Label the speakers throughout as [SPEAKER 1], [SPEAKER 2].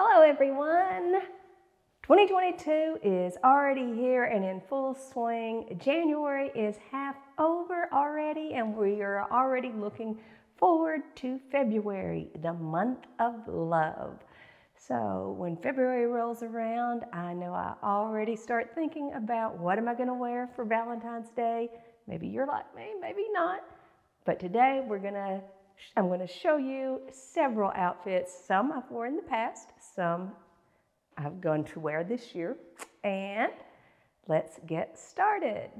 [SPEAKER 1] Hello, everyone. 2022 is already here and in full swing. January is half over already, and we are already looking forward to February, the month of love. So, when February rolls around, I know I already start thinking about what am I going to wear for Valentine's Day. Maybe you're like me, maybe not. But today we're going to I'm going to show you several outfits. Some I've worn in the past, some I'm going to wear this year. And let's get started.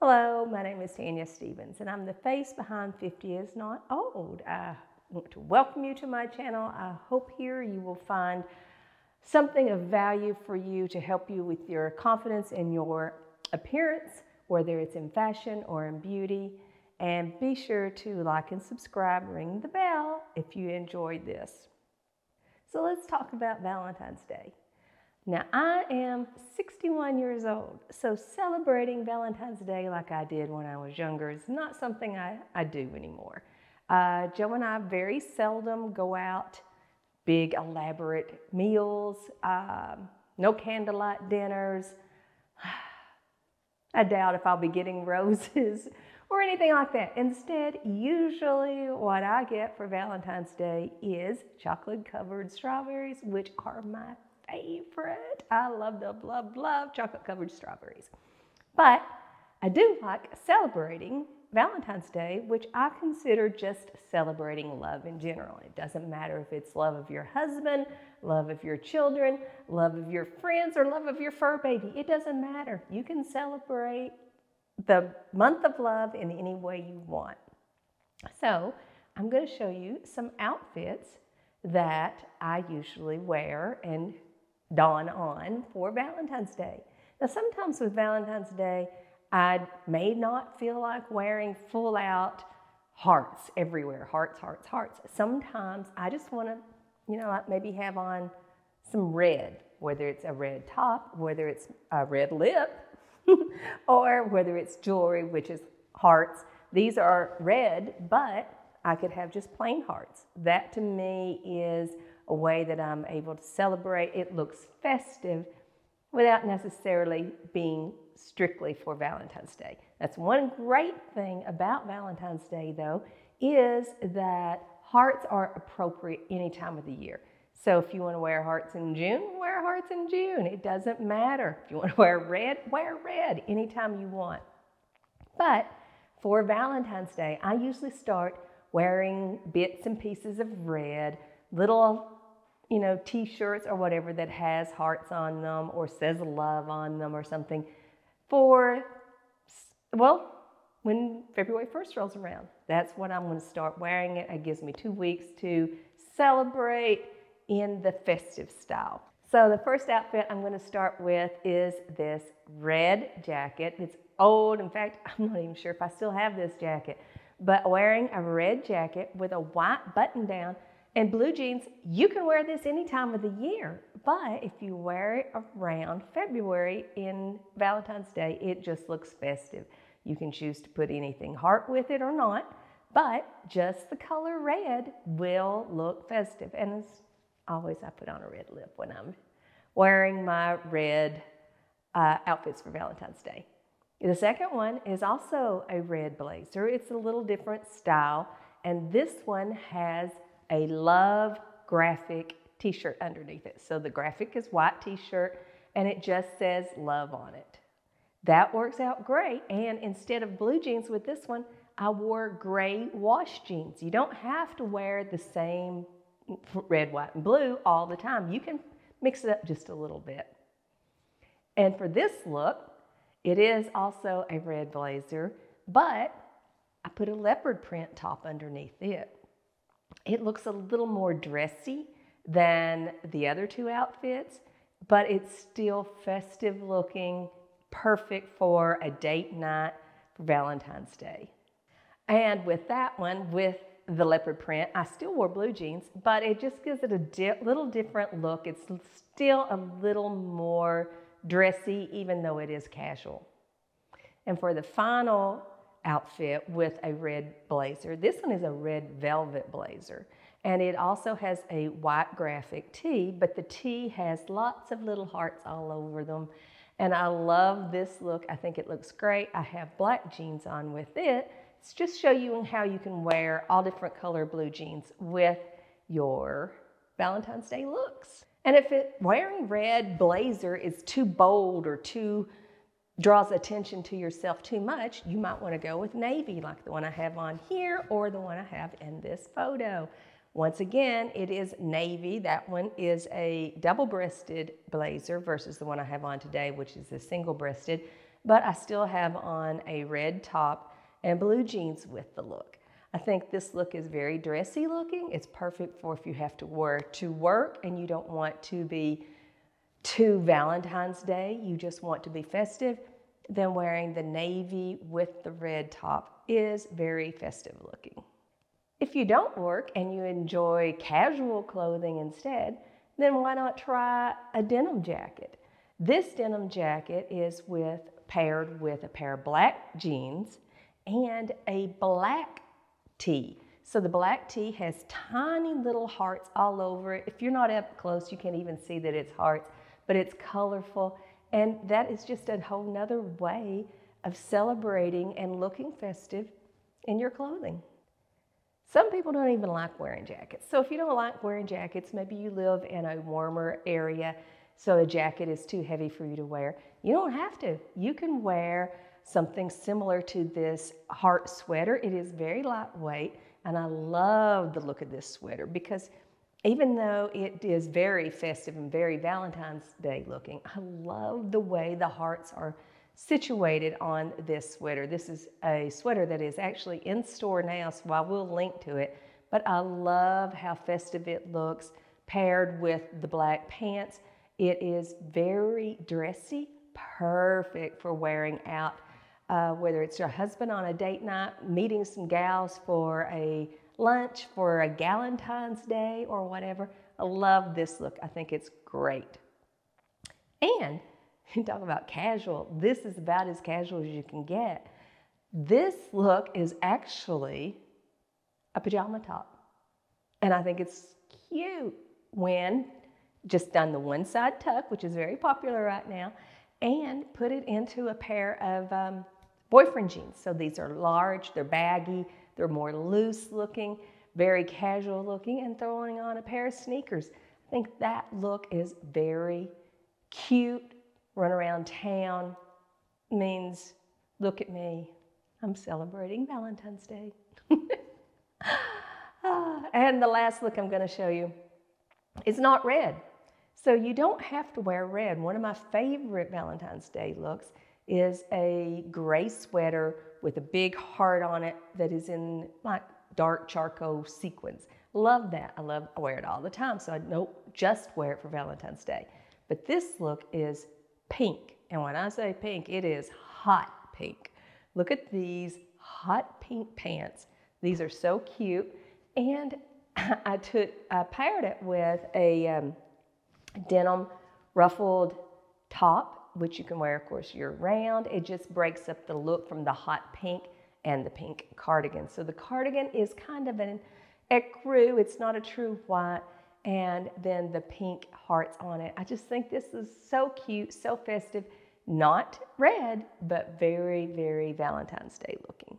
[SPEAKER 1] Hello, my name is Tania Stevens, and I'm the face behind 50 is Not Old. I want to welcome you to my channel. I hope here you will find something of value for you to help you with your confidence in your appearance, whether it's in fashion or in beauty. And be sure to like and subscribe, ring the bell if you enjoyed this. So let's talk about Valentine's Day. Now, I am 61 years old, so celebrating Valentine's Day like I did when I was younger is not something I, I do anymore. Uh, Joe and I very seldom go out, big elaborate meals, um, no candlelight dinners. I doubt if I'll be getting roses or anything like that. Instead, usually what I get for Valentine's Day is chocolate covered strawberries, which are my favorite. I love, love, love, love chocolate covered strawberries. But I do like celebrating Valentine's Day, which I consider just celebrating love in general. It doesn't matter if it's love of your husband, love of your children, love of your friends, or love of your fur baby. It doesn't matter. You can celebrate the month of love in any way you want. So, I'm going to show you some outfits that I usually wear and don on for Valentine's Day. Now, sometimes with Valentine's Day, I may not feel like wearing full out hearts everywhere, hearts, hearts, hearts. Sometimes I just want to, you know, maybe have on some red, whether it's a red top, whether it's a red lip, or whether it's jewelry, which is hearts. These are red, but I could have just plain hearts. That to me is a way that I'm able to celebrate. It looks festive without necessarily being strictly for Valentine's Day. That's one great thing about Valentine's Day, though, is that hearts are appropriate any time of the year. So if you want to wear hearts in June, wear hearts in June. It doesn't matter. If you want to wear red, wear red anytime you want. But for Valentine's Day, I usually start wearing bits and pieces of red, little you know, t-shirts or whatever that has hearts on them or says love on them or something for, well, when February 1st rolls around. That's when I'm going to start wearing it. It gives me two weeks to celebrate in the festive style. So the first outfit I'm going to start with is this red jacket. It's old. In fact, I'm not even sure if I still have this jacket. But wearing a red jacket with a white button down and blue jeans, you can wear this any time of the year. But if you wear it around February in Valentine's Day, it just looks festive. You can choose to put anything heart with it or not, but just the color red will look festive. And as always, I put on a red lip when I'm wearing my red uh, outfits for Valentine's Day. The second one is also a red blazer. It's a little different style, and this one has a love graphic t-shirt underneath it. So the graphic is white t-shirt and it just says love on it. That works out great. And instead of blue jeans with this one, I wore gray wash jeans. You don't have to wear the same red, white, and blue all the time. You can mix it up just a little bit. And for this look, it is also a red blazer, but I put a leopard print top underneath it. It looks a little more dressy than the other two outfits, but it's still festive looking, perfect for a date night for Valentine's Day. And with that one, with the leopard print. I still wore blue jeans, but it just gives it a di little different look. It's still a little more dressy, even though it is casual. And for the final outfit with a red blazer, this one is a red velvet blazer. And it also has a white graphic tee, but the tee has lots of little hearts all over them. And I love this look. I think it looks great. I have black jeans on with it. It's just show you how you can wear all different color blue jeans with your Valentine's Day looks. And if it, wearing red blazer is too bold or too draws attention to yourself too much, you might want to go with navy like the one I have on here or the one I have in this photo. Once again, it is navy. That one is a double-breasted blazer versus the one I have on today, which is a single-breasted. But I still have on a red top and blue jeans with the look. I think this look is very dressy looking. It's perfect for if you have to wear to work and you don't want to be too Valentine's Day, you just want to be festive, then wearing the navy with the red top is very festive looking. If you don't work and you enjoy casual clothing instead, then why not try a denim jacket? This denim jacket is with paired with a pair of black jeans and a black tee. So the black tee has tiny little hearts all over it. If you're not up close, you can't even see that it's hearts, but it's colorful. And that is just a whole nother way of celebrating and looking festive in your clothing. Some people don't even like wearing jackets. So if you don't like wearing jackets, maybe you live in a warmer area, so a jacket is too heavy for you to wear. You don't have to. You can wear something similar to this heart sweater. It is very lightweight, and I love the look of this sweater because even though it is very festive and very Valentine's Day looking, I love the way the hearts are situated on this sweater. This is a sweater that is actually in store now, so I will link to it. But I love how festive it looks paired with the black pants. It is very dressy, perfect for wearing out, uh, whether it's your husband on a date night, meeting some gals for a lunch, for a Galentine's Day, or whatever. I love this look. I think it's great. And you talk about casual. This is about as casual as you can get. This look is actually a pajama top. And I think it's cute when just done the one side tuck, which is very popular right now, and put it into a pair of um, boyfriend jeans. So these are large, they're baggy, they're more loose looking, very casual looking, and throwing on a pair of sneakers. I think that look is very cute run around town means look at me, I'm celebrating Valentine's Day. Ah, and the last look I'm going to show you is not red. So you don't have to wear red. One of my favorite Valentine's Day looks is a gray sweater with a big heart on it that is in like dark charcoal sequins. Love that. I love I wear it all the time. So I don't just wear it for Valentine's Day. But this look is pink. And when I say pink, it is hot pink. Look at these hot pink pants. These are so cute. And I took, I paired it with a um, denim ruffled top, which you can wear, of course, year round. It just breaks up the look from the hot pink and the pink cardigan. So the cardigan is kind of an ecru. It's not a true white and then the pink hearts on it. I just think this is so cute, so festive. Not red, but very, very Valentine's Day looking.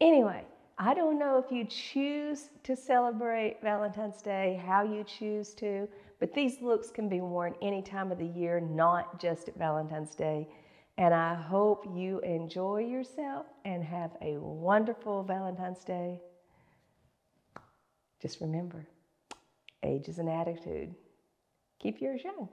[SPEAKER 1] Anyway, I don't know if you choose to celebrate Valentine's Day, how you choose to, but these looks can be worn any time of the year, not just at Valentine's Day. And I hope you enjoy yourself and have a wonderful Valentine's Day. Just remember, Age is an attitude. Keep yours young.